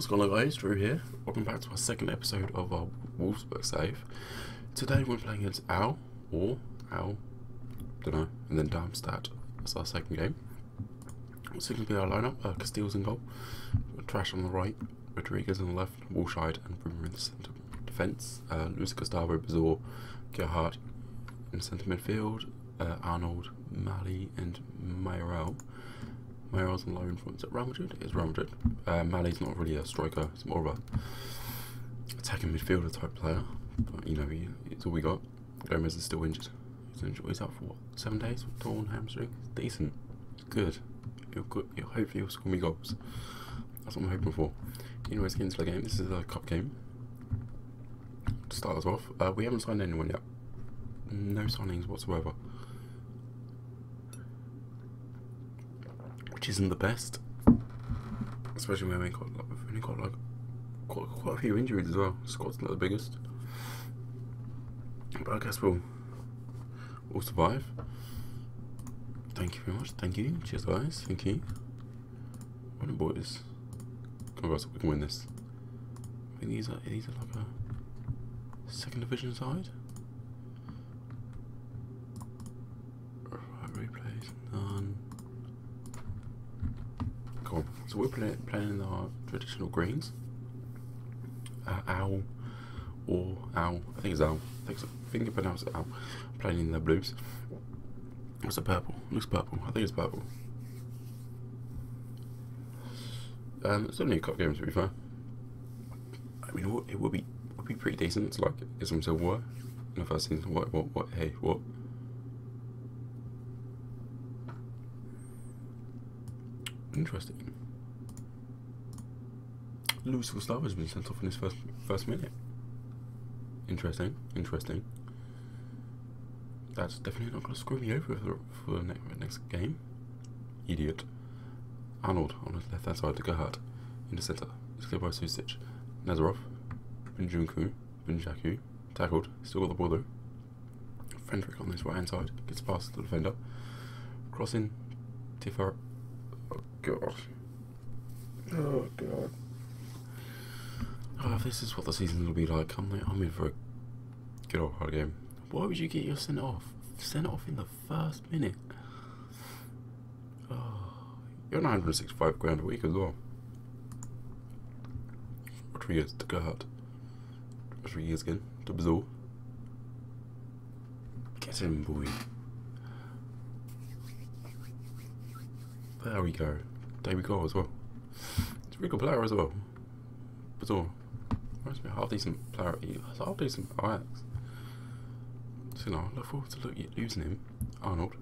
What's going on guys, Drew here. Welcome back to our second episode of our Wolfsburg save. Today we're playing against Al, or Al, don't know, and then Darmstadt. That's our second game. What's going to be our lineup? Uh, Casteels in goal, Träsch on the right, Rodriguez on the left, Wollscheid and Brimmer in the centre defence, uh, Luiz Gustavo, Bazoer, Gerhardt in centre midfield, uh, Arnold, Malli and Mayoral. Mayoral's on loan from is it Real Madrid? It is Real Madrid. Uh, Malli's not really a striker, it's more of a attacking midfielder type player. But you know, he, it's all we got. Gomez is still injured. He's injured. He's out for what? Seven days with torn hamstring. Decent. Good. You're good. You're hopefully you'll score me goals. That's what I'm hoping for. Anyways, get into the game. This is a cup game. To start us off, uh, we haven't signed anyone yet. No signings whatsoever. Which isn't the best, especially when we've only got like quite, quite a few injuries as well. Squad's not the biggest, but I guess we'll we'll survive. Thank you very much. Thank you. Cheers, guys. Thank you. Well boys. Come on, guys. We can win this. I think these are these are like a second division side. Right, replays none. Cool. So we're playing, playing our traditional greens. Uh, owl or owl. I think it's owl. I think, so. I think pronounce it owl. Playing in the blues. What's the purple? looks purple. I think it's purple. Um, it's only a cup game to be fair. I mean, it would, be would be pretty decent. It's like it's some silverware in the first season. What? What? What? Hey, what? Interesting. Luiz Gustavo has been sent off in his first first minute. Interesting. Interesting. That's definitely not going to screw me over for, for the next, next game. Idiot. Arnold on his left hand side to Gerhardt in the centre. It's cleared by Susic. Nazarov. Benjunku. Benjaku. Tackled. Still got the ball though. Frederick on his right hand side. Gets past the defender. Crossing. Tifar Oh god. Oh god. Oh, if this is what the season will be like, I'm, I'm in for a good old hard game. Why would you get your sent off? Sent off in the first minute. Oh, you're 965 grand a week as well. Rodriguez to Gerhardt. Rodriguez again to Bazul. Get him, boy. There we go. There we go as well. It's a really good player as well. Bazul. Oh, reminds me of half decent player. He's half decent Ajax. So you know, I look forward to look at losing him. Arnold.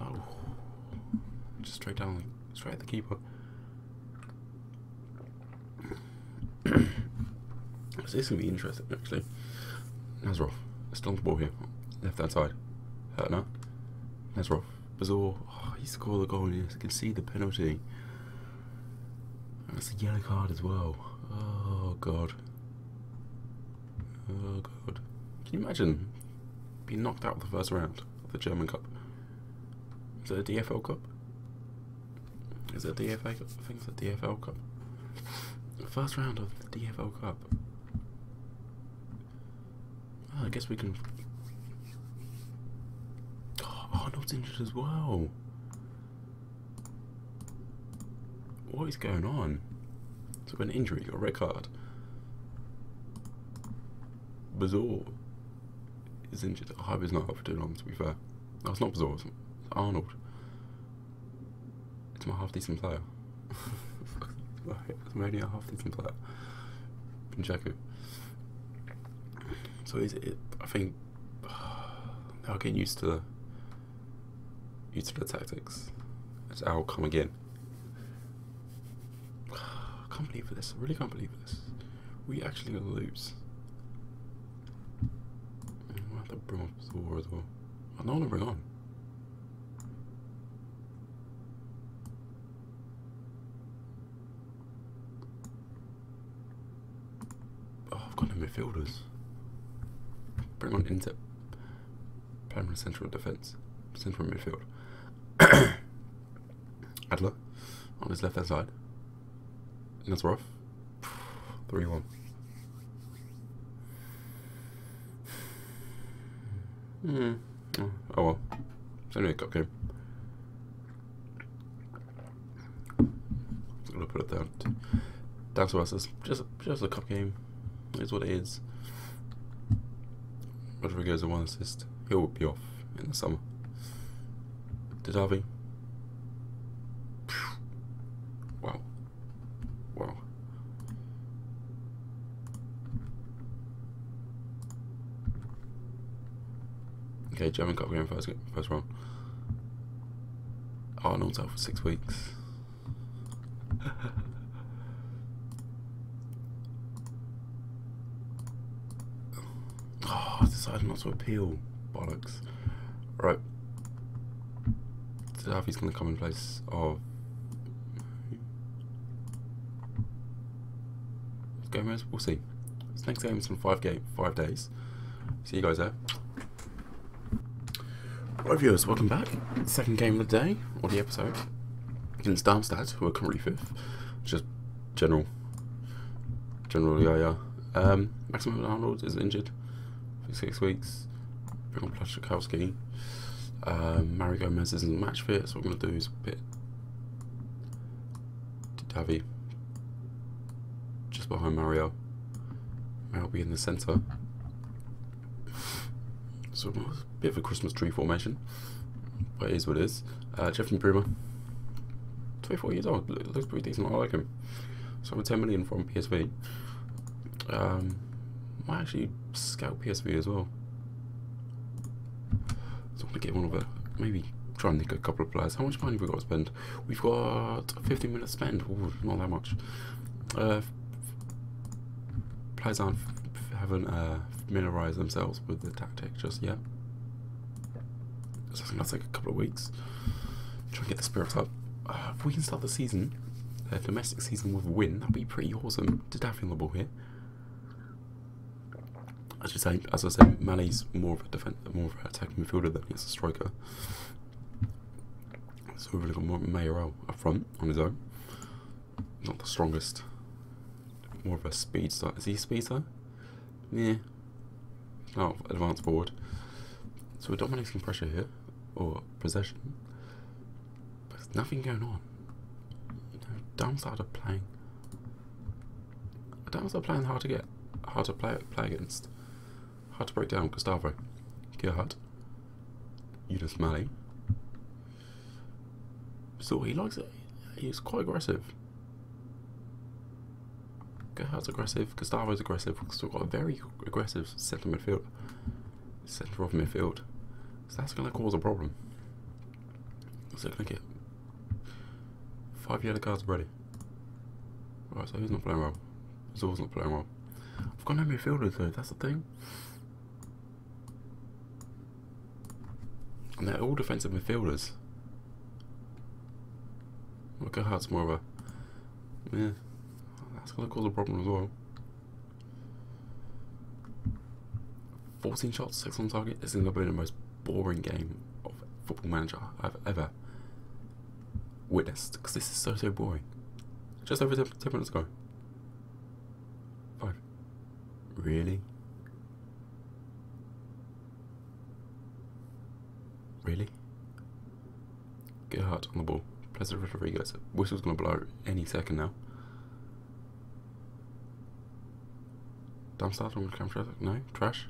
Oh. Just straight down, straight at the keeper. so this is going to be interesting, actually. Nazarov. Still on the ball here. Left hand side. Hurtner. Nazarov. Bazoer. Oh, he scored the goal you can see the penalty. That's a yellow card as well. Oh, God. Oh, God. Can you imagine being knocked out of the first round of the German Cup? Is it a DFL Cup? Is it a DFA Cup? I think it's a DFL Cup. First round of the DFL Cup. I guess we can. Injured as well. What is going on? So, an injury, a red card. Bazoer is injured. I hope he's not out for too long, to be fair. No, it's not Bazoer, it's Arnold. It's my half decent player. it's only a half decent player. Pinchaku. So is it, I think I'll get used to the tactics. It's Al come again. I can't believe this. I really can't believe this. We actually gonna lose. I have to bring up the war as well. I don't want to bring on. Oh, I've got no midfielders. Bring on. Play him central defence. Central midfield. Adler on his left hand side. That's rough. 3 1. Hmm. Oh, oh well. It's only a cup game. I'm gonna put it down. To, down to us. It's just just a cup game. It's what it is. Rodriguez a one assist. He'll be off in the summer. Didavi. Wow. Wow. Okay, German Cup game first first round. Arnold's out for six weeks. oh, I decided not to appeal. Bollocks. Right. Didavi's going to come in place of Gomez. We'll see. This next game is in five game five days. See you guys there. Right viewers, welcome back. Second game of the day, or the episode, against Darmstadt, who are currently fifth. Just general, general, yeah, yeah. Um, Maximum Arnold is injured for six weeks. Bring on. Um, Mario Gomez isn't match fit, so what I'm going to do is pit Davi just behind Mario. Mario will be in the centre. So a bit of a Christmas tree formation, but it is what it is. Uh, Jeffrey Bruma, 24 years old, looks pretty decent. I like him. So I'm a 10 million from PSV. Um, might actually scout PSV as well. Get one of the maybe try and nick a couple of players. How much money have we got to spend? We've got 15 minutes spend. Ooh, not that much. Uh, players aren't haven't uh, familiarised themselves with the tactic just yet. So I think that's like a couple of weeks. Try and get the spirits up. Uh, if we can start the season, the domestic season with a win, that'd be pretty awesome. Didavi on the ball here. As you say, as I said, Malli's more of a defense, more of an attacking midfielder than he's a striker. So we've really got more Mayoral up front on his own. Not the strongest. More of a speedster. Is he a speedster? Yeah. Oh, advanced forward. So we're dominating pressure here, or possession. But there's nothing going on. Know, Darmstadt are playing. Darmstadt are playing hard to get, hard to play play against. Hard to break down. Gustavo, Gerhardt. Yunus Malli. So he likes it. He's quite aggressive. Gerhardt's aggressive. Gustavo's aggressive. We've still got a very aggressive centre midfield. Centre of midfield. So that's going to cause a problem. So going to get five yellow cards ready. Right, so he's not playing well. Zor's not playing well. I've got no midfielders though, that's the thing. And they're all defensive midfielders. Look at Hart's more of a... Yeah, that's going to cause a problem as well. 14 shots, 6 on target. This is going to be the most boring game of Football Manager I've ever witnessed. Because this is so, so boring. Just over 10, 10 minutes ago. 5. Really? Really? Get Gerhardt on the ball. Placer Rodriguez. Whistle's going to blow any second now. Darmstadt on counter No. Träsch.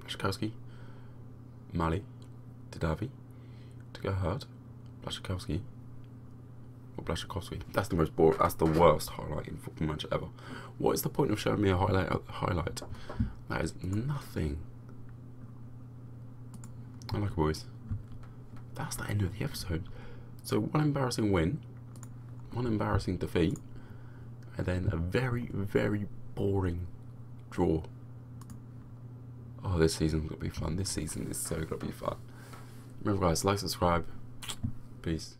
Blaszczykowski. Malli. Didavi. To Gerhardt. Blaszczykowski. Or Blaszczykowski. That's the most boring. That's the worst highlight in Football Manager ever. What is the point of showing me a highlight? highlight? That is nothing. Like boys. That's the end of the episode. So one embarrassing win, one embarrassing defeat, and then a very, very boring draw. Oh, this season's gonna be fun. This season is so gonna be fun. Remember guys, like, subscribe. Peace.